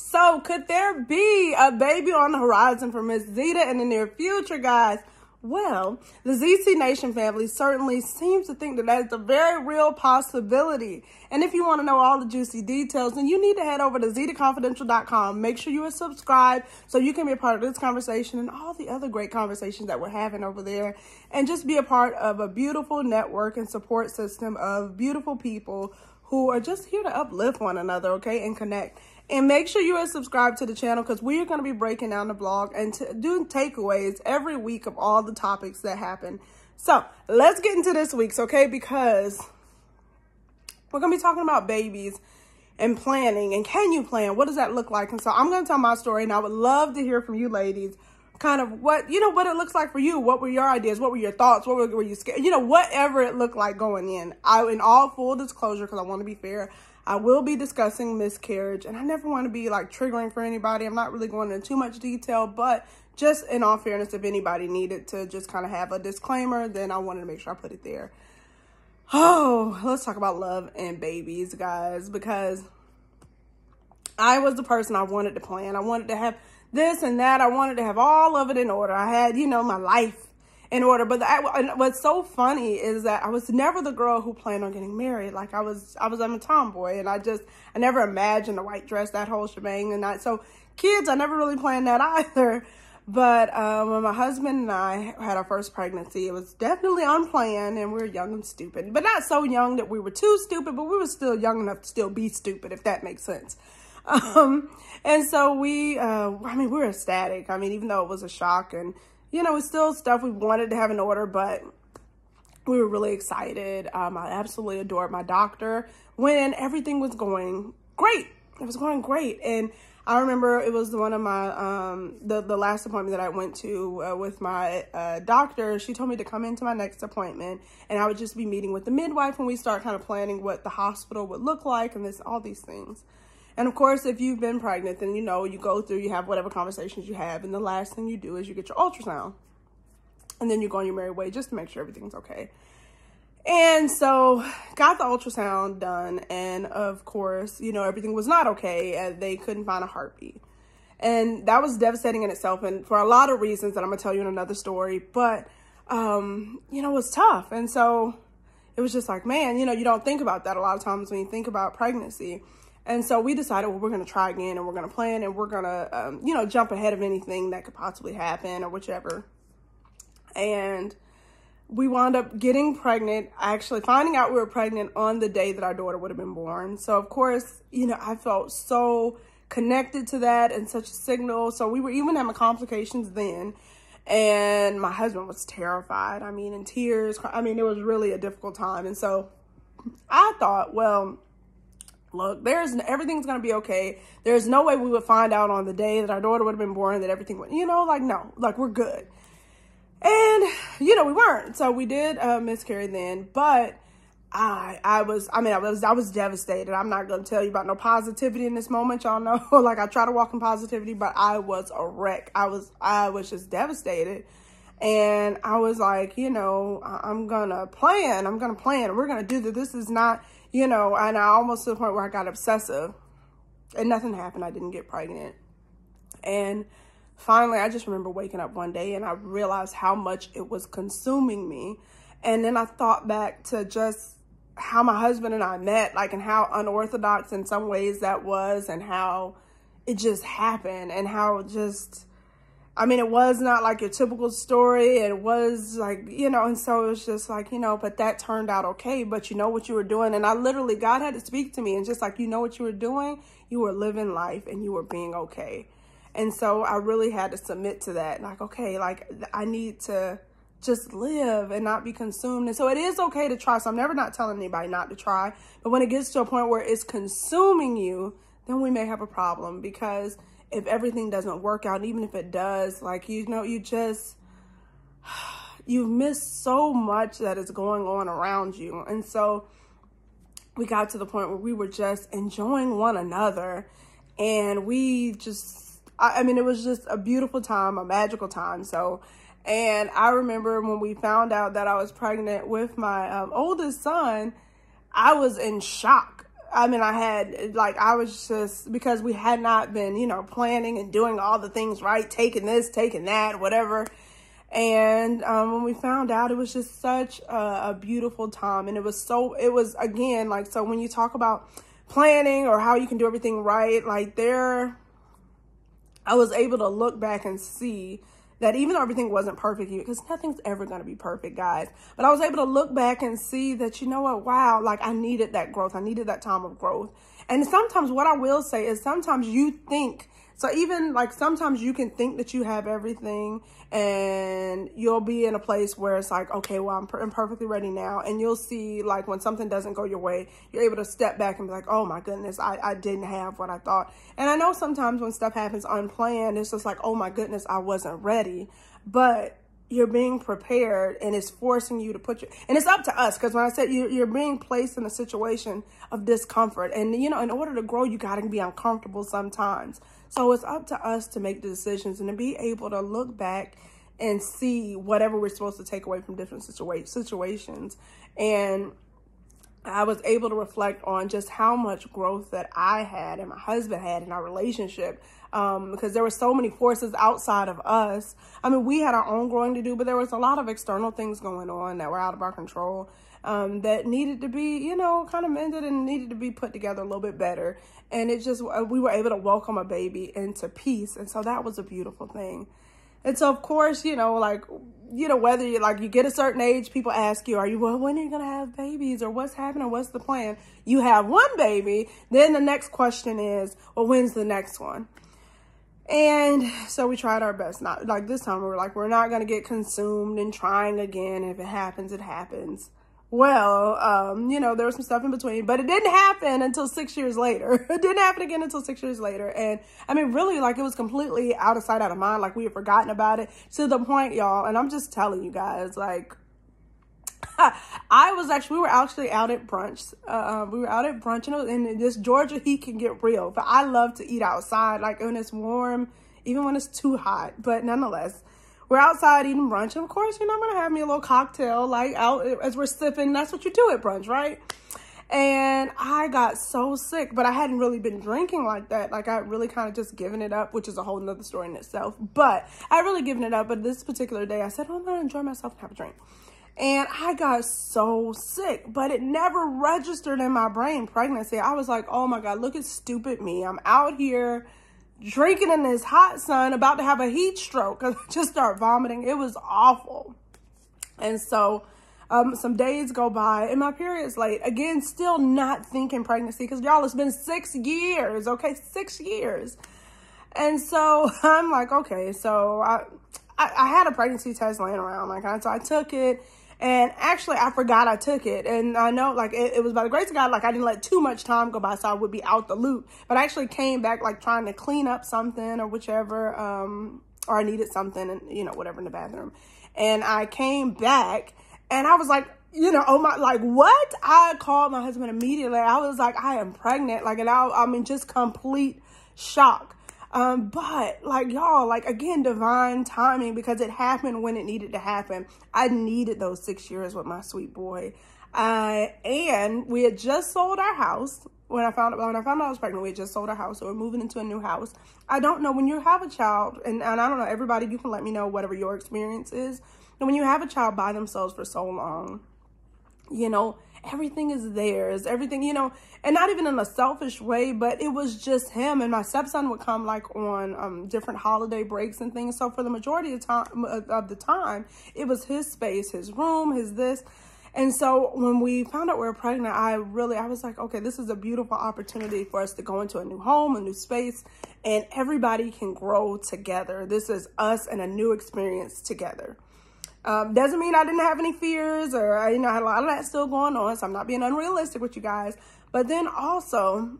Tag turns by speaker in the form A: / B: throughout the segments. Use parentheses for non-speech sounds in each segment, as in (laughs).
A: So could there be a baby on the horizon for Miss Zeta in the near future, guys? Well, the ZC Nation family certainly seems to think that that is a very real possibility. And if you want to know all the juicy details, then you need to head over to zetaconfidential.com. Make sure you are subscribed so you can be a part of this conversation and all the other great conversations that we're having over there. And just be a part of a beautiful network and support system of beautiful people who are just here to uplift one another, okay, and connect. And make sure you are subscribed to the channel because we are going to be breaking down the blog and doing takeaways every week of all the topics that happen. So let's get into this week's, okay? Because we're going to be talking about babies and planning and can you plan? What does that look like? And so I'm going to tell my story and I would love to hear from you ladies kind of what, you know, what it looks like for you. What were your ideas? What were your thoughts? What were, were you scared? You know, whatever it looked like going in. I, in all full disclosure, because I want to be fair, I will be discussing miscarriage and I never want to be like triggering for anybody. I'm not really going into too much detail, but just in all fairness, if anybody needed to just kind of have a disclaimer, then I wanted to make sure I put it there. Oh, let's talk about love and babies, guys, because I was the person I wanted to plan. I wanted to have this and that. I wanted to have all of it in order. I had, you know, my life in order. But the, what's so funny is that I was never the girl who planned on getting married. Like I was, I was, I'm a tomboy and I just, I never imagined a white dress, that whole shebang. And I, so kids, I never really planned that (laughs) either. But um, when my husband and I had our first pregnancy, it was definitely unplanned and we were young and stupid. But not so young that we were too stupid, but we were still young enough to still be stupid, if that makes sense. (laughs) Um, and so we, uh, I mean, we were ecstatic. I mean, even though it was a shock and you know, it's still stuff we wanted to have in order, but we were really excited. Um, I absolutely adored my doctor when everything was going great. It was going great. And I remember it was one of my, um, the, the last appointment that I went to uh, with my uh, doctor. She told me to come into my next appointment and I would just be meeting with the midwife when we start kind of planning what the hospital would look like and this, all these things. And of course, if you've been pregnant, then you know, you go through, you have whatever conversations you have, and the last thing you do is you get your ultrasound. And then you go on your merry way just to make sure everything's okay. And so got the ultrasound done. And of course, you know, everything was not okay. And they couldn't find a heartbeat. And that was devastating in itself. And for a lot of reasons that I'm to tell you in another story. But, um, you know, it was tough. And so it was just like, man, you know, you don't think about that a lot of times when you think about pregnancy. And so we decided, well, we're going to try again and we're going to plan and we're going to, um, you know, jump ahead of anything that could possibly happen or whichever. And we wound up getting pregnant, actually finding out we were pregnant on the day that our daughter would have been born. So, of course, you know, I felt so connected to that and such a signal. So we were even having complications then. And my husband was terrified. I mean, in tears. I mean, it was really a difficult time. And so I thought, well, look, there's everything's gonna be okay. There's no way we would find out on the day that our daughter would have been born that everything went, you know, like no, like we're good. And you know, we weren't. So we did uh, miscarry then, but I I was I mean I was I was devastated. I'm not gonna tell you about no positivity in this moment, y'all know. (laughs) like I try to walk in positivity, but I was a wreck. I was I was just devastated. And I was like, you know, I'm gonna plan. I'm gonna plan. We're gonna do that. This is not you know, and I almost to the point where I got obsessive and nothing happened. I didn't get pregnant. And finally, I just remember waking up one day and I realized how much it was consuming me. And then I thought back to just how my husband and I met, like, and how unorthodox in some ways that was, and how it just happened, and how just I mean, it was not like your typical story. It was like, you know, and so it was just like, you know, but that turned out okay. But you know what you were doing. And I literally, God had to speak to me and just like, you know what you were doing? You were living life and you were being okay. And so I really had to submit to that. Like, okay, like I need to just live and not be consumed. And so it is okay to try. So I'm never not telling anybody not to try. But when it gets to a point where it's consuming you, then we may have a problem because if everything doesn't work out, even if it does, like, you know, you just, (sighs) you've missed so much that is going on around you. And so we got to the point where we were just enjoying one another and we just, I, I mean, it was just a beautiful time, a magical time. So, and I remember when we found out that I was pregnant with my um, oldest son, I was in shock I mean, I had like, I was just because we had not been, you know, planning and doing all the things right, taking this, taking that, whatever. And um, when we found out, it was just such a, a beautiful time. And it was so, it was again, like, so when you talk about planning or how you can do everything right, like there, I was able to look back and see that even though everything wasn't perfect, because nothing's ever going to be perfect, guys. But I was able to look back and see that, you know what, wow, like I needed that growth. I needed that time of growth. And sometimes what I will say is sometimes you think so even like sometimes you can think that you have everything and you'll be in a place where it's like, okay, well, I'm, I'm perfectly ready now. And you'll see like when something doesn't go your way, you're able to step back and be like, oh my goodness, I, I didn't have what I thought. And I know sometimes when stuff happens unplanned, it's just like, oh my goodness, I wasn't ready. But you're being prepared and it's forcing you to put your and it's up to us because when i said you're, you're being placed in a situation of discomfort and you know in order to grow you got to be uncomfortable sometimes so it's up to us to make the decisions and to be able to look back and see whatever we're supposed to take away from different situa situations and I was able to reflect on just how much growth that I had and my husband had in our relationship um, because there were so many forces outside of us. I mean, we had our own growing to do, but there was a lot of external things going on that were out of our control um, that needed to be, you know, kind of mended and needed to be put together a little bit better. And it just, uh, we were able to welcome a baby into peace. And so that was a beautiful thing. And so, of course, you know, like, you know, whether you like you get a certain age, people ask you, are you, well, when are you going to have babies or what's happening? What's the plan? You have one baby. Then the next question is, well, when's the next one? And so we tried our best. Not like this time we were like, we're not going to get consumed and trying again. If it happens, it happens. Well, um, you know, there was some stuff in between, but it didn't happen until six years later. (laughs) it didn't happen again until six years later. And I mean, really, like it was completely out of sight, out of mind. Like we had forgotten about it to the point, y'all. And I'm just telling you guys, like, (laughs) I was actually, we were actually out at brunch. Uh, we were out at brunch and, and this Georgia heat can get real. But I love to eat outside, like when it's warm, even when it's too hot. But nonetheless, we're outside eating brunch. And of course, you know, I'm going to have me a little cocktail, like out as we're sipping. That's what you do at brunch, right? And I got so sick, but I hadn't really been drinking like that. Like I really kind of just given it up, which is a whole nother story in itself. But I really given it up. But this particular day, I said, oh, I'm going to enjoy myself and have a drink. And I got so sick, but it never registered in my brain pregnancy. I was like, oh my God, look at stupid me. I'm out here drinking in this hot sun, about to have a heat stroke because I just start vomiting. It was awful. And so um, some days go by and my period's late. Again, still not thinking pregnancy because y'all, it's been six years, okay? Six years. And so (laughs) I'm like, okay, so I, I, I had a pregnancy test laying around. Like, I, so I took it and actually, I forgot I took it. And I know, like, it, it, was by the grace of God, like, I didn't let too much time go by so I would be out the loop. But I actually came back, like, trying to clean up something or whichever, um, or I needed something and, you know, whatever in the bathroom. And I came back and I was like, you know, oh my, like, what? I called my husband immediately. I was like, I am pregnant. Like, and I, I mean, just complete shock. Um, but like y'all, like again, divine timing because it happened when it needed to happen. I needed those six years with my sweet boy. Uh, and we had just sold our house when I found out when I found out I was pregnant. We had just sold our house, so we're moving into a new house. I don't know when you have a child, and, and I don't know everybody. You can let me know whatever your experience is. And when you have a child by themselves for so long, you know, everything is theirs, everything, you know, and not even in a selfish way, but it was just him. And my stepson would come like on um, different holiday breaks and things. So for the majority of time of the time, it was his space, his room, his this. And so when we found out we were pregnant, I really, I was like, okay, this is a beautiful opportunity for us to go into a new home, a new space, and everybody can grow together. This is us and a new experience together. Um, doesn't mean I didn't have any fears or, I, you know, I had a lot of that still going on. So I'm not being unrealistic with you guys. But then also,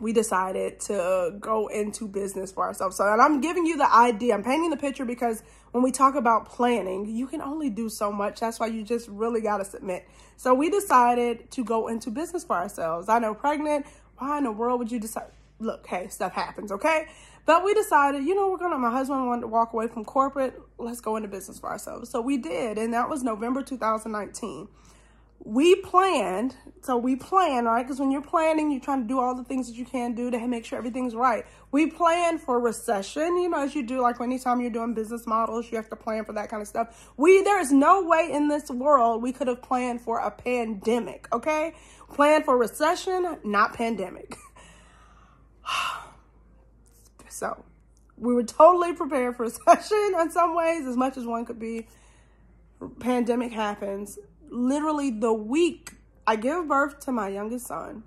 A: we decided to go into business for ourselves. So, and I'm giving you the idea, I'm painting the picture because when we talk about planning, you can only do so much. That's why you just really got to submit. So we decided to go into business for ourselves. I know pregnant, why in the world would you decide? Look, hey, stuff happens, okay? But we decided, you know, we're to, my husband wanted to walk away from corporate. Let's go into business for ourselves. So we did. And that was November 2019. we planned, so we plan, right? Because when you're planning, you're trying to do all the things that you can do to make sure everything's right. We plan for recession, you know, as you do, like anytime you're doing business models, you have to plan for that kind of stuff. We, there is no way in this world we could have planned for a pandemic, okay? Plan for recession, not pandemic. (laughs) (sighs) so we were totally prepared for a (laughs) session in some ways, as much as one could be. Pandemic happens literally the week I give birth to my youngest son,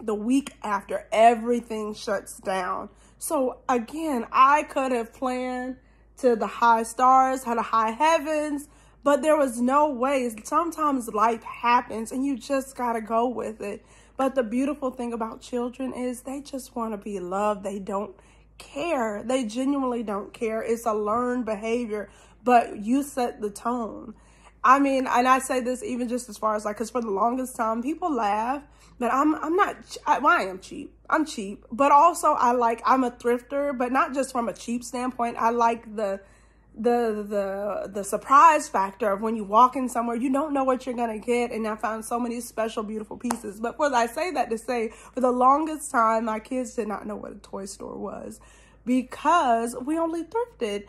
A: the week after everything shuts down. So again, I could have planned to the high stars, had a high heavens, but there was no way. Sometimes life happens and you just got to go with it. But the beautiful thing about children is they just want to be loved. They don't care. They genuinely don't care. It's a learned behavior, but you set the tone. I mean, and I say this even just as far as like, because for the longest time, people laugh that I'm, I'm not, I, well, I am cheap. I'm cheap, but also I like, I'm a thrifter, but not just from a cheap standpoint. I like the, the, the, the surprise factor of when you walk in somewhere, you don't know what you're to get. And I found so many special, beautiful pieces. But for I say that to say, for the longest time, my kids did not know what a toy store was because we only thrifted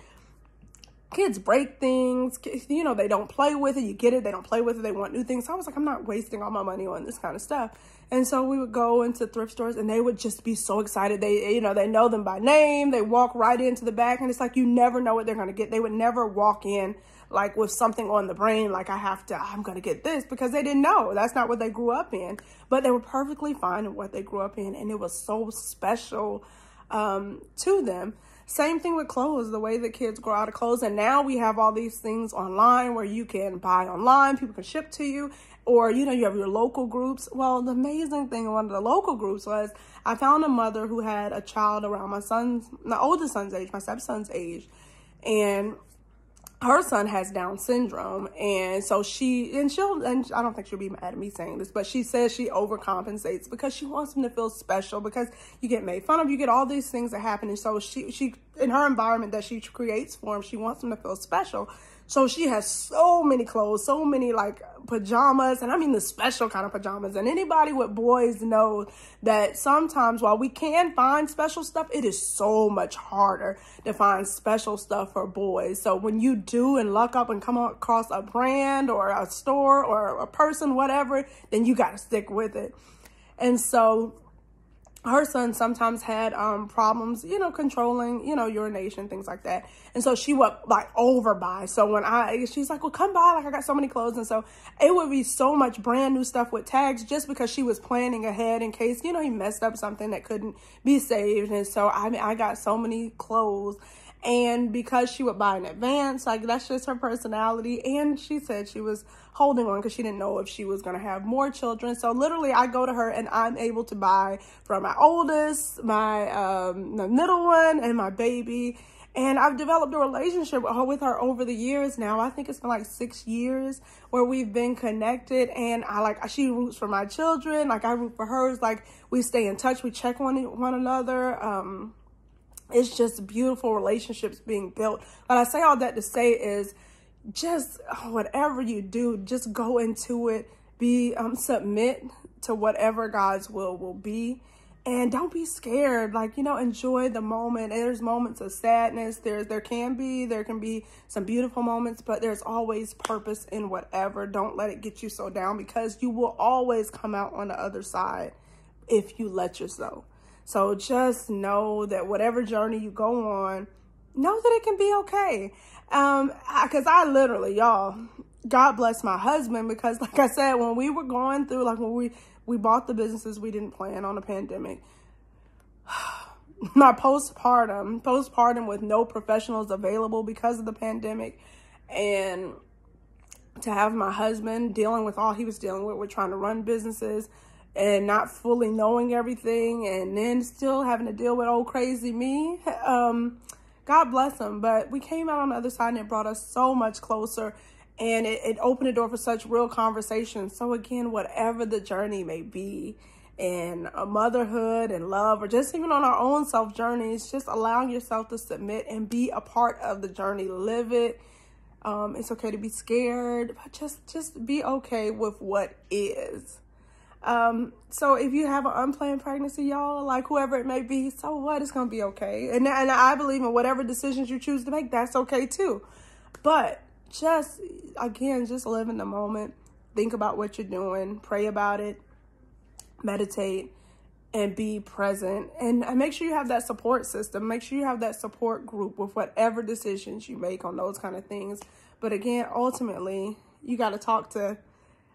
A: kids break things. You know, they don't play with it. You get it. They don't play with it. They want new things. So I was like, I'm not wasting all my money on this kind of stuff. And so we would go into thrift stores and they would just be so excited. They, you know, they know them by name. They walk right into the back and it's like, you never know what they're going to get. They would never walk in like with something on the brain, like I have to, I'm going to get this because they didn't know. That's not what they grew up in, but they were perfectly fine in what they grew up in. And it was so special um, to them. Same thing with clothes, the way that kids grow out of clothes. And now we have all these things online where you can buy online, people can ship to you, or, you know, you have your local groups. Well, the amazing thing in one of the local groups was I found a mother who had a child around my son's, my oldest son's age, my stepson's age. And her son has Down syndrome. And so she, and she'll, and I don't think she'll be mad at me saying this, but she says she overcompensates because she wants him to feel special because you get made fun of, you get all these things that happen. And so she, she, in her environment that she creates for him, she wants him to feel special. So she has so many clothes, so many like pajamas, and I mean the special kind of pajamas. And anybody with boys knows that sometimes while we can find special stuff, it is so much harder to find special stuff for boys. So when you do and luck up and come across a brand or a store or a person, whatever, then you got to stick with it. And so her son sometimes had um problems you know controlling you know urination things like that. And so she would like over overbuy. So when i she's like well come by. Like i got so many clothes. And so it would be so much brand new stuff with tags just because she was planning ahead in case you know he messed up something that couldn't be saved. And so i mean i got so many clothes and because she would buy in advance, like that's just her personality. And she said she was holding on because she didn't know if she was going to have more children. So literally I go to her and I'm able to buy from my oldest, my, um, middle one and my baby. And I've developed a relationship with her over the years now. I think it's been like six years where we've been connected and I like, she roots for my children. Like I root for hers. Like we stay in touch. We check on one another. Um, it's just beautiful relationships being built. But I say all that to say is just whatever you do, just go into it, be um, submit to whatever God's will will be. And don't be scared. Like, you know, enjoy the moment. There's moments of sadness. There's there can be, there can be some beautiful moments, but there's always purpose in whatever. Don't let it get you so down because you will always come out on the other side if you let yourself. So just know that whatever journey you go on, know that it can be okay. Um, cause I literally, y'all, God bless my husband because (laughs) like I said, when we were going through, like when we, we bought the businesses, we didn't plan on a pandemic. (sighs) my postpartum, postpartum with no professionals available because of the pandemic and to have my husband dealing with all he was dealing with, we're trying to run businesses, and not fully knowing everything and then still having to deal with old crazy me. (laughs) Um, God bless him. But we came out on the other side and it brought us so much closer and it, it opened the door for such real conversations. So again, whatever the journey may be in motherhood and love or just even on our own self journeys, just allowing yourself to submit and be a part of the journey. Live it Um, it's okay to be scared, but just just be okay with what is. Um, so if you have an unplanned pregnancy, y'all, like whoever it may be, so what? It's gonna be okay. And and I believe in whatever decisions you choose to make, that's okay too. But just again, just live in the moment. Think about what you're doing, pray about it, meditate, and be present. And, make sure you have that support system. Make sure you have that support group with whatever decisions you make on those kind of things. But again, ultimately, you got to talk to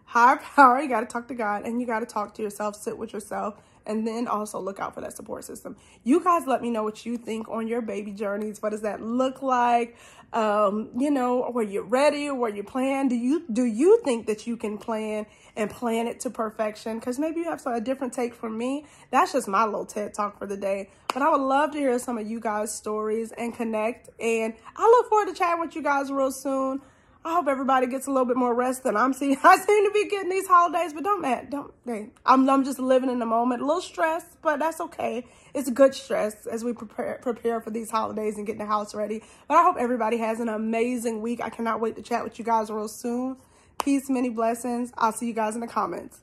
A: higher power, you got to talk to God, and you got to talk to yourself, sit with yourself, and then also look out for that support system. You guys let me know what you think on your baby journeys. What does that look like? Um, you know, were you ready? Were you plan? Do you do you think that you can plan and plan it to perfection? Because maybe you have a different take from me. That's just my little TED talk for the day. But I would love to hear some of you guys' stories and connect. And I look forward to chatting with you guys real soon. I hope everybody gets a little bit more rest than I'm seeing. (laughs) I seem to be getting these holidays, but don't man, don't I'm I'm just living in the moment. A little stressed, but that's okay. It's good stress as we prepare prepare for these holidays and getting the house ready. But I hope everybody has an amazing week. I cannot wait to chat with you guys real soon. Peace, many blessings. I'll see you guys in the comments.